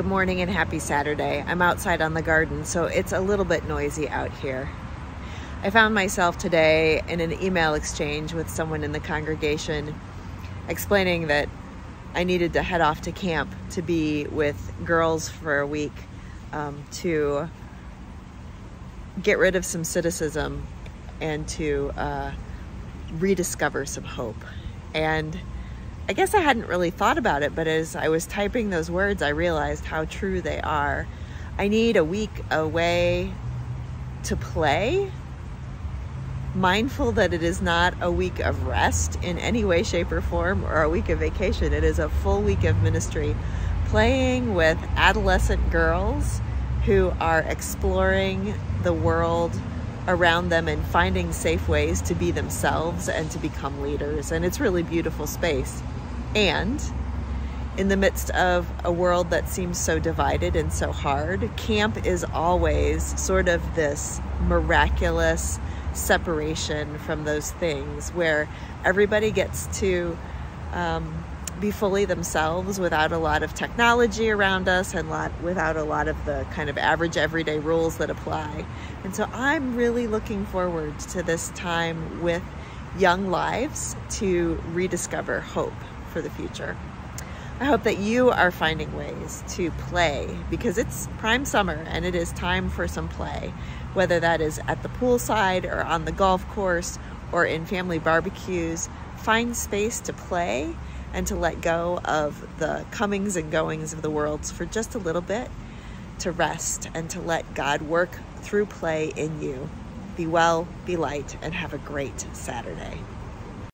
Good morning and happy Saturday. I'm outside on the garden, so it's a little bit noisy out here. I found myself today in an email exchange with someone in the congregation explaining that I needed to head off to camp to be with girls for a week um, to get rid of some cynicism and to uh, rediscover some hope. And I guess I hadn't really thought about it, but as I was typing those words, I realized how true they are. I need a week away to play, mindful that it is not a week of rest in any way, shape, or form, or a week of vacation. It is a full week of ministry, playing with adolescent girls who are exploring the world around them and finding safe ways to be themselves and to become leaders. And it's really beautiful space. And in the midst of a world that seems so divided and so hard, camp is always sort of this miraculous separation from those things where everybody gets to um, be fully themselves without a lot of technology around us and lot, without a lot of the kind of average everyday rules that apply. And so I'm really looking forward to this time with young lives to rediscover hope for the future. I hope that you are finding ways to play because it's prime summer and it is time for some play, whether that is at the poolside or on the golf course or in family barbecues. Find space to play and to let go of the comings and goings of the world for just a little bit, to rest and to let God work through play in you. Be well, be light, and have a great Saturday.